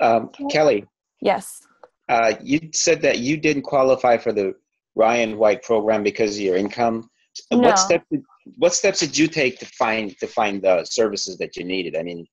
Um, Kelly, Yes. uh, you said that you didn't qualify for the Ryan White program because of your income. No. What steps did, what steps did you take to find to find the services that you needed? I mean,